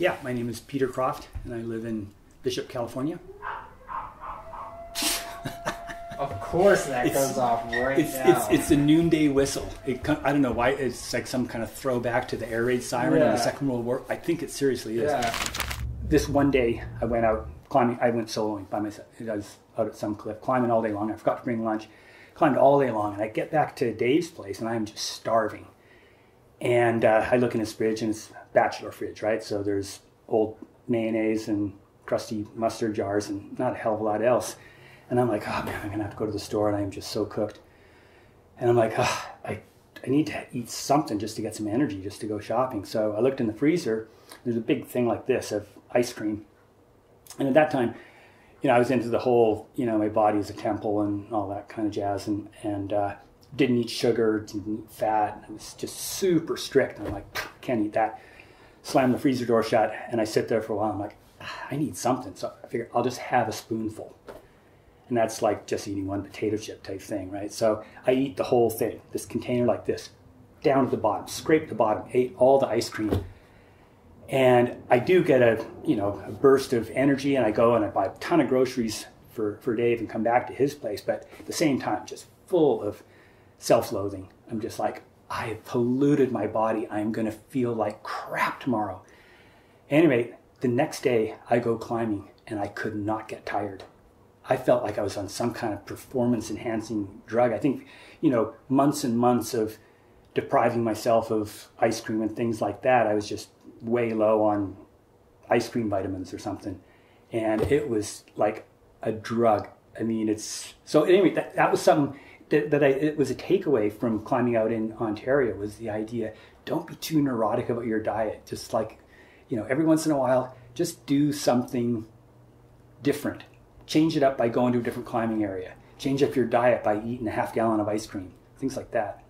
Yeah, my name is Peter Croft, and I live in Bishop, California. Of course, that It's- goes off right It's now. it's it's a noonday whistle. It, I don't know why it's like some kind of throwback to the air raid siren in Yeah. the Second World War. I think it seriously is. yeah. This one day, I went out climbing. I went soloing by myself. I was out at some cliff climbing all day long. I forgot to bring lunch. Climbed all day long, and I get back to Dave's place, and I'm just starving. And uh, I look in his fridge, and it's bachelor fridge, right? So there's old mayonnaise and crusty mustard jars, and not a hell of a lot else. And I'm like, oh man, I'm gonna have to go to the store, and I'm just so cooked. And I'm like, oh, I, I need to eat something just to get some energy, just to go shopping. So I looked in the freezer. There's a big thing like this of ice cream. And at that time, you know, I was into the whole, you know, my body is a temple and all that kind of jazz, and and uh, didn't eat sugar, didn't eat fat. I was just super strict. I'm like, can't eat that. Slam the freezer door shut, and I sit there for a while. I'm like, "Ah, I need something. So I figure I'll just have a spoonful and that's like just eating one potato chip type thing, right? So I eat the whole thing, this container like this, down to the bottom, scrape the bottom, ate all the ice cream, and I do get a you know a burst of energy, and I go and I buy a ton of groceries for for Dave and come back to his place, but at the same time, just full of self-loathing. I'm just like I have polluted my body. I'm gonna feel like crap tomorrow. Anyway, the next day I go climbing, and I could not get tired. I felt like I was on some kind of performance enhancing drug. I think, you know, months and months of depriving myself of ice cream and things like that, I was just way low on ice cream vitamins or something. And it was like a drug. I mean, it's so anyway, that, that was something that, I, it was a takeaway from climbing out in Ontario was the idea don't be too neurotic about your diet. Just like, you know, every once in a while, just do something different. Change it up by going to a different climbing area. Change up your diet by eating a half gallon of ice cream. Things like that.